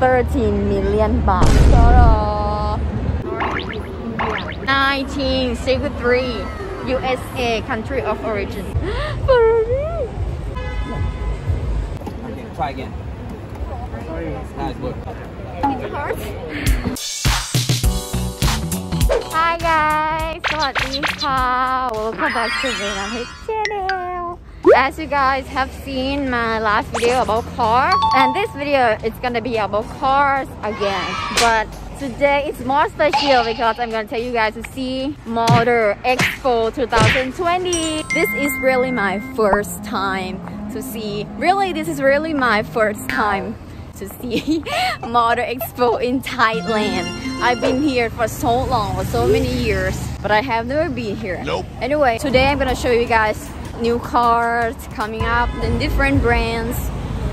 13 million baht. Ta-da! 1963 USA country of origin. Ferrari! Try again. Nice work. Hi guys สวัสดีค่ะ Welcome back to Vietnam channel as you guys have seen my last video about car and this video is gonna be about cars again. But today it's more special because I'm gonna take you guys to see Motor Expo 2020 This is really my first time to see. Really this is really my first time to see Motor Expo in Thailand. I've been here for so long, for so many years, but I have never been here. Nope. Anyway, today I'm gonna show you guys new cars coming up in different brands.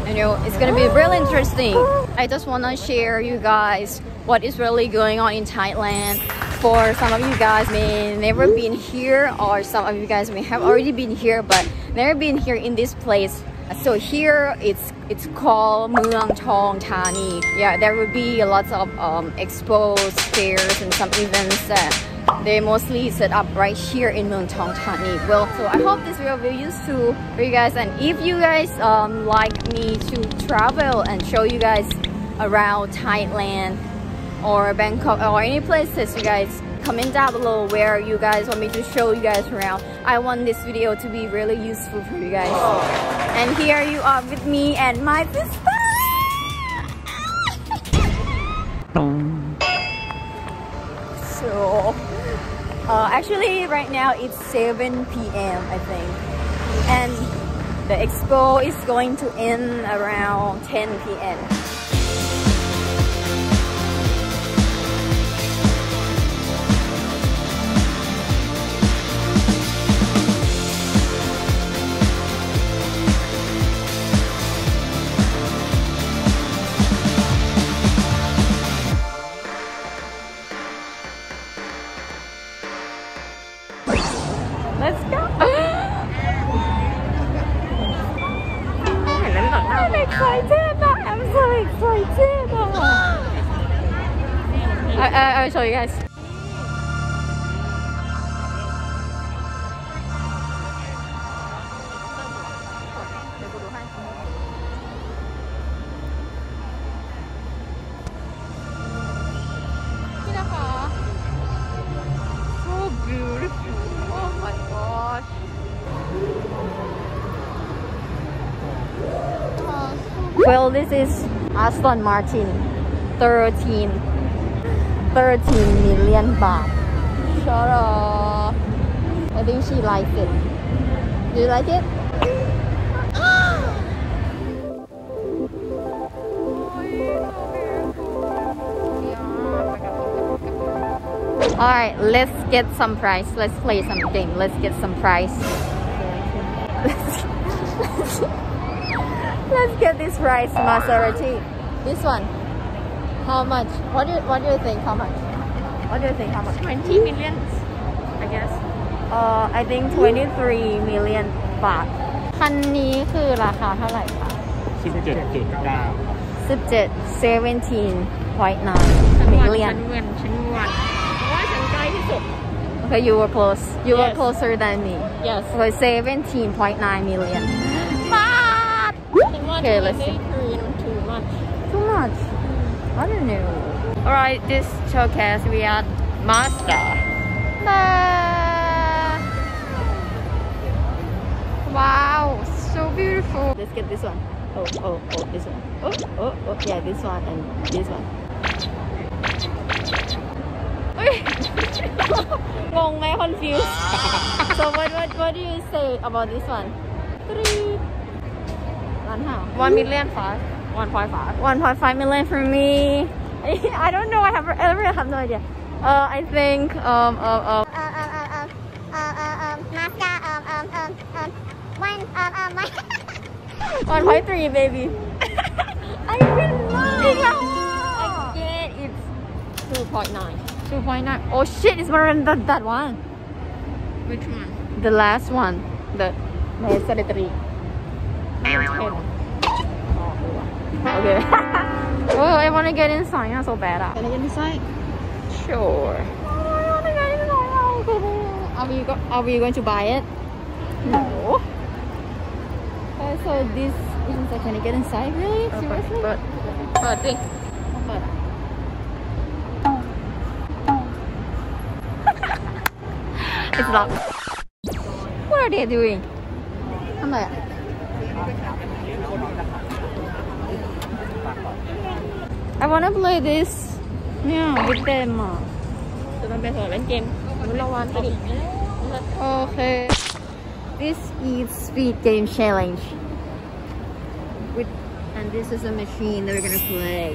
You know, it's gonna be really interesting. I just wanna share you guys what is really going on in Thailand. For some of you guys may never been here, or some of you guys may have already been here, but never been here in this place. So here it's it's called Muang Thong Thani. Yeah, there will be lots of um, expos, fairs, and some events that they mostly set up right here in Muang Thong Thani. Well, so I hope this video will be useful for you guys. And if you guys um, like me to travel and show you guys around Thailand or Bangkok or any places, you guys comment down below where you guys want me to show you guys around. I want this video to be really useful for you guys. And here you are with me and my sister. so, uh, actually right now it's 7 p.m. I think. And the expo is going to end around 10 p.m. Well, this is Aston Martin 13 13 million baht. Shut up. I think she likes it. Do you like it? Alright, let's get some price. Let's play some game. Let's get some price. Let's, let's get this price, Maserati. This one. How much? What do you, what do you think? How much? What do you think? How much? 20 million, I guess. Uh, I think 23 million บาทคันนี้คือราคาเท่าไหร่คะ 17.9 17 17.9 ฉันวัน million ฉันเงินฉันวันเพราะว่าฉันใกล้ที่สุด Okay, you were close. You were Yes. closer than me. yes Okay, 17.9 million. บาท ฉันว่า Okay, ฉัน let's ได้ see. คืน too much Too much. I don't know. alright this showcase we are Mazda Wow, so beautiful. Let's get this one. Oh, oh, oh, this one. Oh, oh, oh, yeah, this one and this one. งงไหม confused so what, what what do you say about this one one million five. One point five. One point five million for me. I don't know. I have. I really have no idea. Uh, I think um uh, uh, um um um um um, um Masca um um um um one um um one. one point three, baby. I didn't know. Again, it's two point nine. Two point nine. Oh shit! It's more than that, that one. Which one? The last one. The my three. Okay. oh, I want to get inside. Yeah, so bad. Can I get inside? Sure. Oh, get inside. Are we, go are we going to buy it? No. Okay. so this is inside. Can I get inside? Really? Seriously? But, but, but, But. it's locked. What are they doing? Come back. I wanna play this. Yeah, with them. อ่ะ จะมันเป็นสอนเล่นเกมมันรางวัลไปดิ Okay. This is speed game challenge. With and this is a machine that we're gonna play.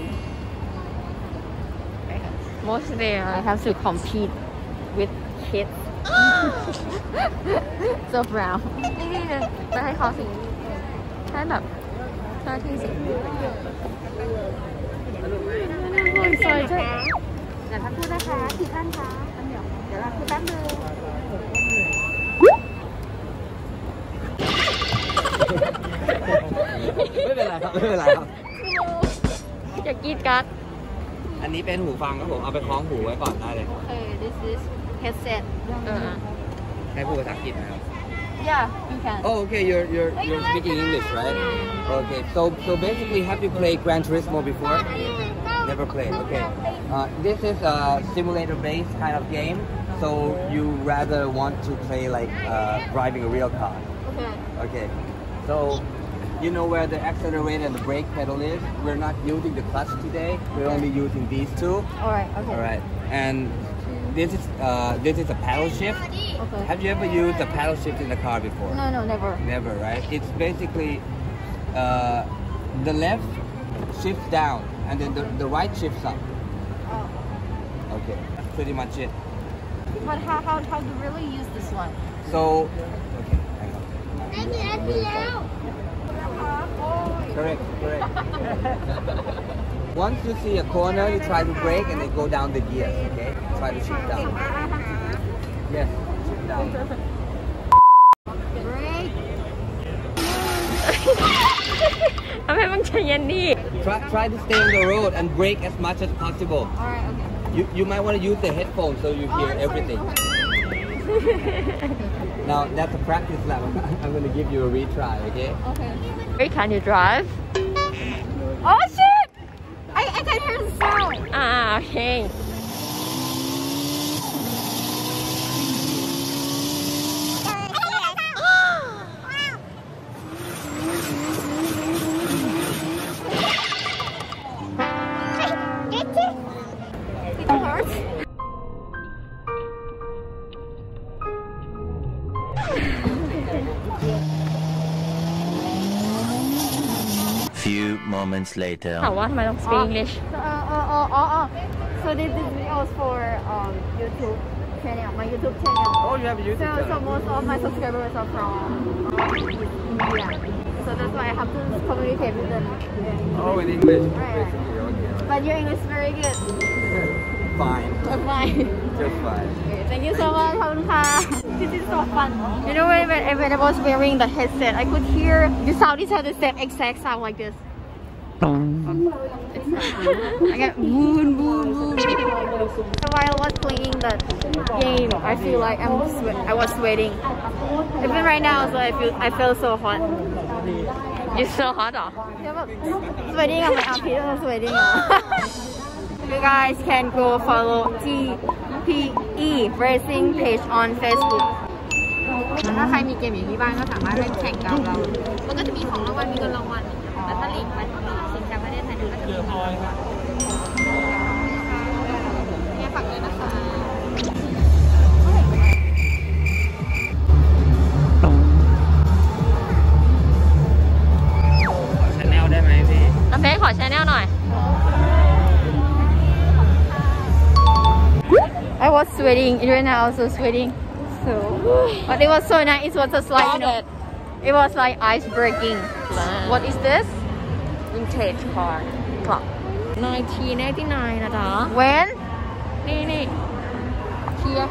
most day I have to compete with kids. so brown. นี่นี่เนี่ยจะให้เขาสิ ใช้แบบหน้าที่สิ I'm sorry. เดี๋ยวพักพูดนะคะคิดด้านคะเดี๋ยวเดี๋ยวเราคุยแป๊บนึงไม่เป็นไรครับ ไม่เป็นไรครับอย่ากรีดกัดอันนี้เป็นหูฟังครับผม เอาไปคล้องหูไว้ก่อนได้เลย Okay, this is headset. เออให้พูดภาษาอังกฤษนะครับ Yeah, you can. Oh, okay. You're you're you're speaking English, right? Okay. So so basically, have you played Gran Turismo before? Never played. Okay. Uh, this is a simulator-based kind of game. So you rather want to play like uh, driving a real car. Okay. Okay. So you know where the accelerator and the brake pedal is. We're not using the clutch today. We're only using these two. All right. Okay. All right. And this is uh, this is a paddle shift. Okay. Have you ever used a paddle shift in the car before? No, no, never. Never, right? It's basically uh, the left shifts down, and then the, the right shifts up. Oh. Okay, that's pretty much it. But how how how you really use this one? So, okay, hang on. Let me, let me out. Correct, correct. Once you see a corner, you try to brake and then go down the gears, okay? Try to shift down. Yes, shift down. Brake. I'm having Chayani. Try, try to stay on the road and brake as much as possible. Alright, okay. You, you might want to use the headphones so you hear oh, everything. now, that's a practice level. I'm going to give you a retry, okay? Okay. Can you drive? Oh, shit! I I can moments later. Oh, what? I speak oh. English. So this is videos for um, YouTube channel, my YouTube channel. Oh, you have a YouTube so, channel. So most of my subscribers are from um, India. So that's why I have to communicate with them. Oh, in English. Right. But your English is very good. Fine. Fine. Just fine. Okay, thank you so much. this is so fun. You know when, when I was wearing the headset, I could hear the Saudis had the same exact sound like this. I get boom, boom, boom. So while I was playing the game, I feel like I'm swe- I was sweating. Even right now, so I feel I feel so hot. you so hot เหรอ Yeah, but sweating on my armpit, I'm sweating. you guys can go follow TPE Racing page on Facebook. ถ้าใครมีเกมอย่างนี้บ้างก็สามารถเล่นแข่งกับเรา มันก็จะมีของรางวัล มี มี sweating, right now also sweating. So, but it was so nice. It was just like you know, it was like ice breaking. What is this? vintage car club 1989นะจ๊ะ When? นี่นี่เทียบ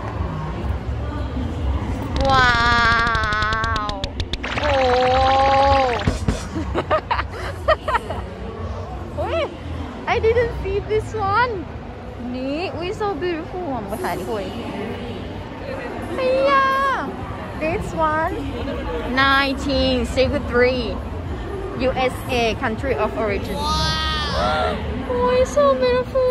Wow. Oh. I didn't see this one นี่อุ้ย so beautiful നമുക്ക് this one three. USA country of origin. Oh it's so beautiful.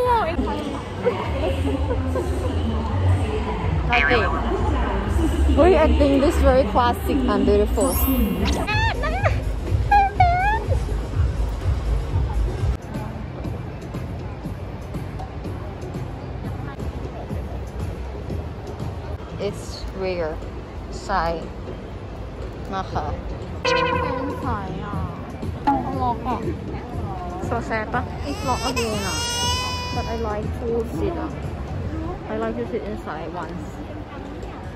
Okay. we I think this very classic and beautiful. its rear side. Naka. So sad, but it's not again. But I like to sit up. Uh. I like to sit inside once.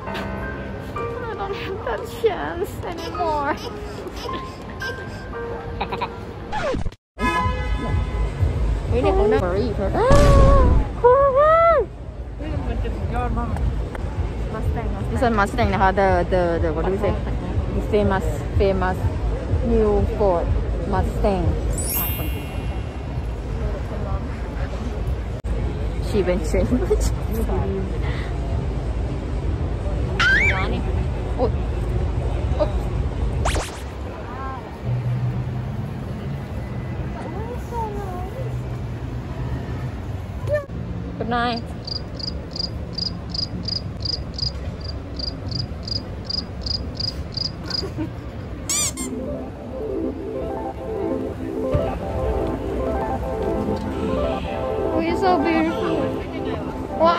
I don't have that chance anymore. We need more nằm. Hurry, hurry. เบอร์รี่เพิ่มมัสแตง This one Mustang นะคะ the the the what do we say the famous famous new Ford Mustang ชีเป็นเชนโอ๊ยโอ๊ย Good night.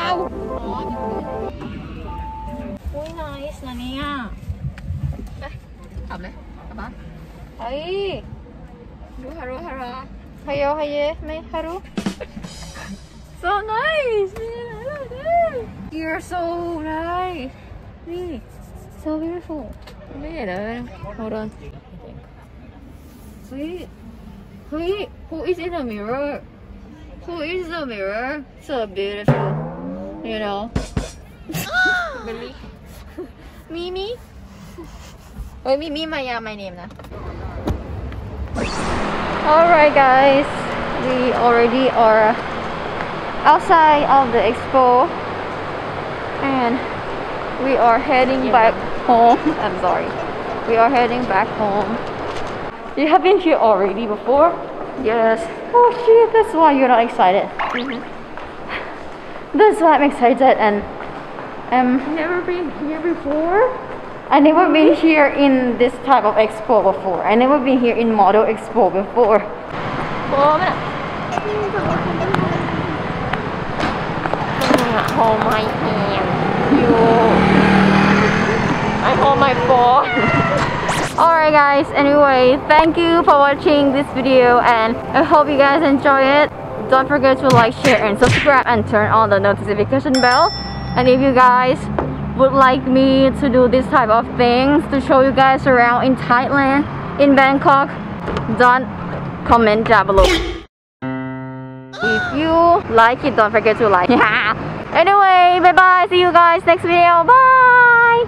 Wow. อุ้ย nice นะเนี่ยไปขับเลยกลับบ้านเฮ้ยดูฮารุฮาราฮายโยฮายเยไม่ฮารุ so nice you're so nice นี่ so beautiful ไม่เห็นเลย hold on เฮ้ยเฮ้ย who is in the mirror who is the mirror so beautiful you know. Billy. Mimi. Oh, Mimi, my, yeah, my name. Alright guys, we already are outside of the expo and we are heading yeah. back home. I'm sorry. We are heading back home. You have been here already before? Yes. Oh shit, that's why you're not excited. Mm -hmm. This is why I'm excited and um never been here before. I never been here in this type of expo before. I never been here in motor expo before. Hold my hand. I hold my phone. alright guys anyway thank you for watching this video and i hope you guys enjoy it don't forget to like, share and subscribe and turn on the notification bell. And if you guys would like me to do this type of things to show you guys around in Thailand, in Bangkok, don't comment down below. If you like it, don't forget to like. anyway, bye bye. See you guys next video. Bye.